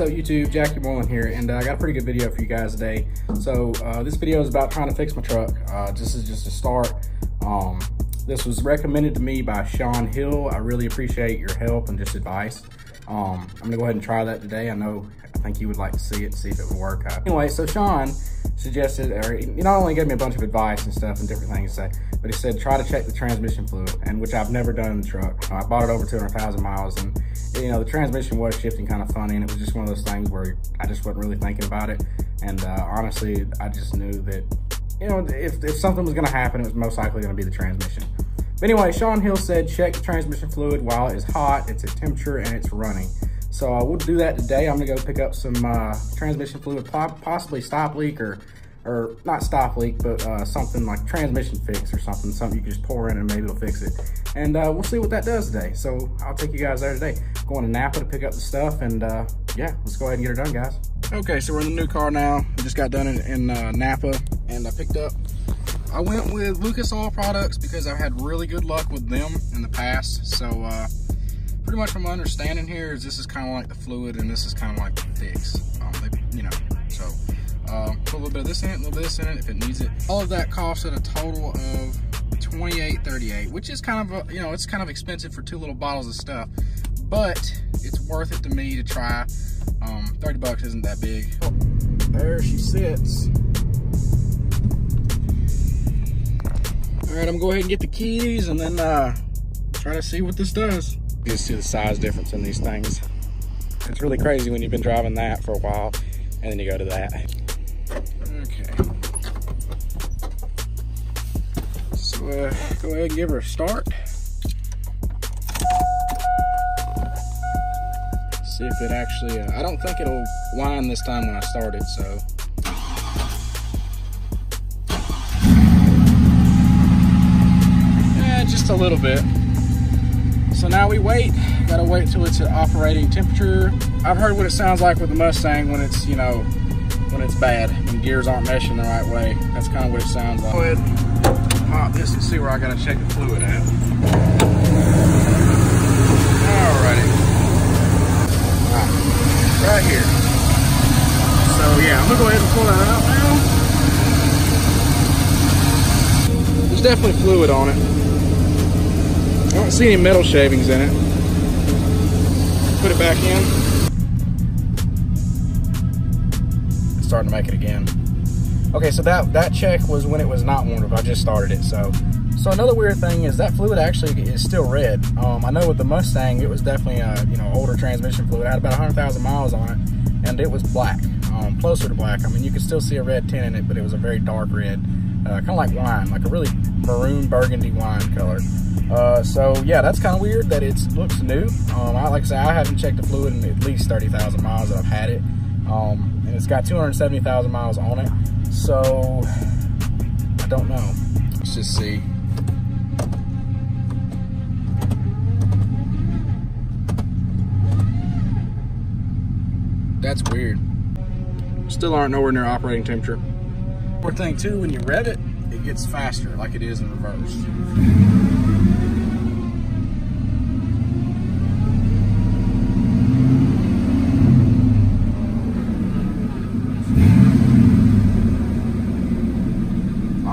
what's up YouTube? Jackie Moreland here, and uh, I got a pretty good video for you guys today. So uh, this video is about trying to fix my truck. Uh, this is just a start. Um, this was recommended to me by Sean Hill. I really appreciate your help and just advice. Um, I'm gonna go ahead and try that today. I know, think you would like to see it, see if it would work. out. anyway, so Sean suggested, or he not only gave me a bunch of advice and stuff and different things to say, but he said try to check the transmission fluid, and which I've never done in the truck. I bought it over 200,000 miles, and you know the transmission was shifting kind of funny, and it was just one of those things where I just wasn't really thinking about it. And uh, honestly, I just knew that you know if if something was going to happen, it was most likely going to be the transmission. But anyway, Sean Hill said check the transmission fluid while it is hot, it's at temperature, and it's running. So I we'll do that today. I'm gonna go pick up some uh, transmission fluid, possibly stop leak or or not stop leak, but uh, something like transmission fix or something, something you can just pour in and maybe it'll fix it. And uh, we'll see what that does today. So I'll take you guys there today. Going to Napa to pick up the stuff and uh, yeah, let's go ahead and get her done, guys. Okay, so we're in the new car now. We just got done in, in uh, Napa and I picked up, I went with Lucas Oil Products because I've had really good luck with them in the past. So uh, pretty much from my understanding here is this is kind of like the fluid and this is kind of like the fix. Um, you know, so uh, put a little bit of this in it, a little bit of this in it if it needs it. All of that costs at a total of 28.38, which is kind of, a, you know, it's kind of expensive for two little bottles of stuff, but it's worth it to me to try. Um, 30 bucks isn't that big. There she sits. All right, I'm gonna go ahead and get the keys and then uh, try to see what this does. You can see the size difference in these things. It's really crazy when you've been driving that for a while and then you go to that. Okay. So uh, go ahead and give her a start. See if it actually, uh, I don't think it'll whine this time when I start it, so. Yeah, just a little bit. So now we wait, gotta wait till it's at operating temperature. I've heard what it sounds like with the Mustang when it's, you know, when it's bad, when gears aren't meshing the right way. That's kind of what it sounds like. Go ahead pop this and see where I gotta check the fluid at. Alrighty. Right, right here. So yeah, I'm gonna go ahead and pull that out now. There's definitely fluid on it. Don't see any metal shavings in it. Put it back in. Starting to make it again. Okay, so that, that check was when it was not warmed up. I just started it, so. So another weird thing is that fluid actually is still red. Um, I know with the Mustang, it was definitely a you know older transmission fluid. Had about 100,000 miles on it, and it was black, um, closer to black. I mean, you could still see a red tint in it, but it was a very dark red, uh, kind of like wine, like a really maroon burgundy wine color. Uh, so yeah, that's kind of weird that it looks new. Um, I, like I say, I haven't checked the fluid in at least 30,000 miles that I've had it. Um, and it's got 270,000 miles on it. So, I don't know. Let's just see. That's weird. Still aren't nowhere near operating temperature. One thing too, when you rev it, it gets faster like it is in reverse.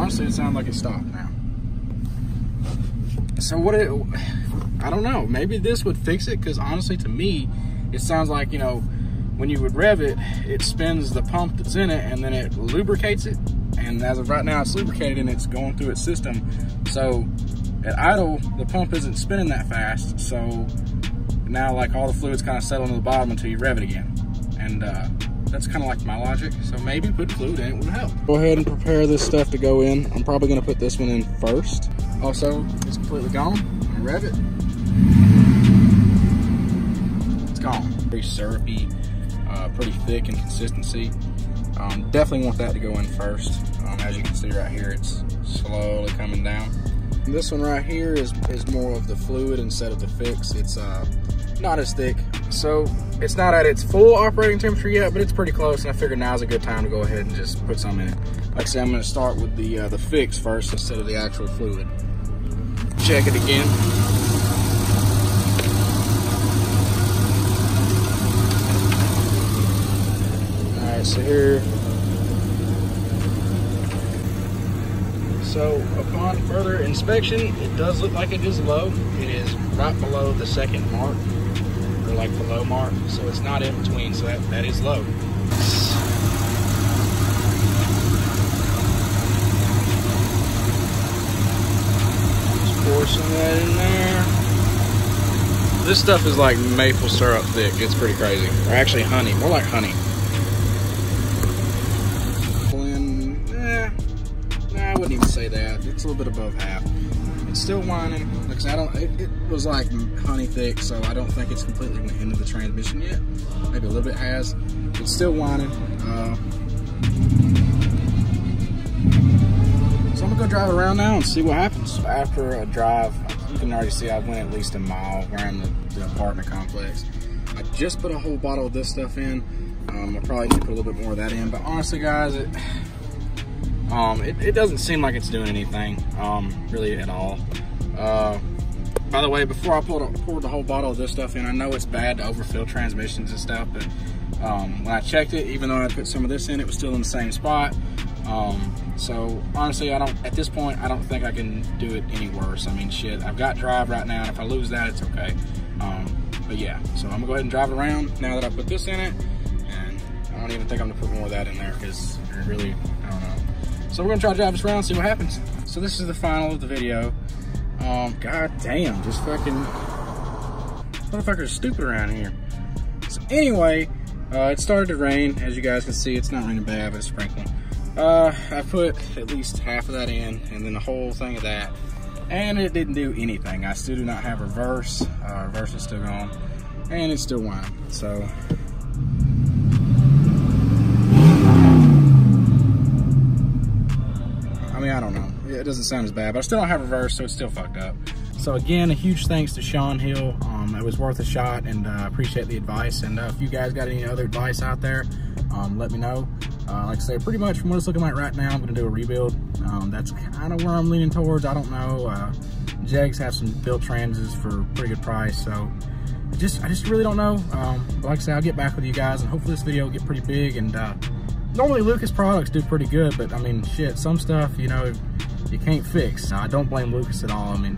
Honestly, it sounds like it stopped now. So what it, I don't know, maybe this would fix it because honestly to me, it sounds like, you know, when you would rev it, it spins the pump that's in it and then it lubricates it. And as of right now, it's lubricated and it's going through its system. So at idle, the pump isn't spinning that fast. So now like all the fluids kind of settle to the bottom until you rev it again. And uh, that's kind of like my logic. So maybe put fluid in it would help. Go ahead and prepare this stuff to go in. I'm probably gonna put this one in first. Also, it's completely gone. rev it. It's gone. Pretty syrupy, uh, pretty thick in consistency. Um, definitely want that to go in first. Um, as you can see right here, it's slowly coming down. This one right here is, is more of the fluid instead of the fix. It's uh, not as thick. So it's not at its full operating temperature yet, but it's pretty close. And I figured now's a good time to go ahead and just put some in it. Like I said, I'm gonna start with the, uh, the fix first instead of the actual fluid. Check it again. right, so here. So upon further inspection, it does look like it is low. It is right below the second mark, or like the low mark. So it's not in between, so that, that is low. Just pour some that in there. This stuff is like maple syrup thick. It's pretty crazy. Or actually honey, more like honey. Eh, I wouldn't even say that. It's a little bit above half. It's still whining. Like I don't. It, it, was like honey thick, so I don't think it's completely went into the transmission yet. Maybe a little bit has. It's still whining. Uh, so I'm gonna go drive around now and see what happens. After a drive, you can already see I went at least a mile around the, the apartment complex. I just put a whole bottle of this stuff in. Um, I probably need to put a little bit more of that in, but honestly, guys, it um, it, it, doesn't seem like it's doing anything, um, really at all. Uh, by the way, before I poured, poured the whole bottle of this stuff in, I know it's bad to overfill transmissions and stuff, but um, when I checked it, even though I put some of this in, it was still in the same spot. Um, so honestly, I don't, at this point, I don't think I can do it any worse. I mean, shit, I've got drive right now, and if I lose that, it's okay. Um, but yeah, so I'm gonna go ahead and drive around now that I put this in it, and I don't even think I'm gonna put more of that in there, because it really. So we're gonna try to drive this around, see what happens. So this is the final of the video. Um, god damn, just fucking motherfuckers stupid around here. So anyway, uh, it started to rain. As you guys can see, it's not raining bad, but it's sprinkling. Uh, I put at least half of that in, and then the whole thing of that, and it didn't do anything. I still do not have reverse. Uh, reverse is still gone, and it's still whining. So It doesn't sound as bad, but I still don't have reverse, so it's still fucked up. So again, a huge thanks to Sean Hill. Um, it was worth a shot, and I uh, appreciate the advice. And uh, if you guys got any other advice out there, um, let me know. Uh, like I say, pretty much from what it's looking like right now, I'm going to do a rebuild. Um, that's kind of where I'm leaning towards. I don't know. Uh, Jegs have some built transes for a pretty good price, so just I just really don't know. Um, like I say, I'll get back with you guys, and hopefully this video will get pretty big and uh, normally Lucas products do pretty good, but I mean, shit, some stuff, you know, you can't fix. Now, I don't blame Lucas at all. I mean,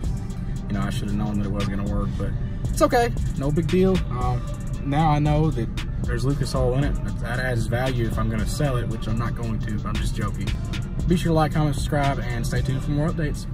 you know, I should have known that it wasn't gonna work, but it's okay, no big deal. Um, now I know that there's Lucas oil in it. That adds value if I'm gonna sell it, which I'm not going to, I'm just joking. Be sure to like, comment, subscribe, and stay tuned for more updates.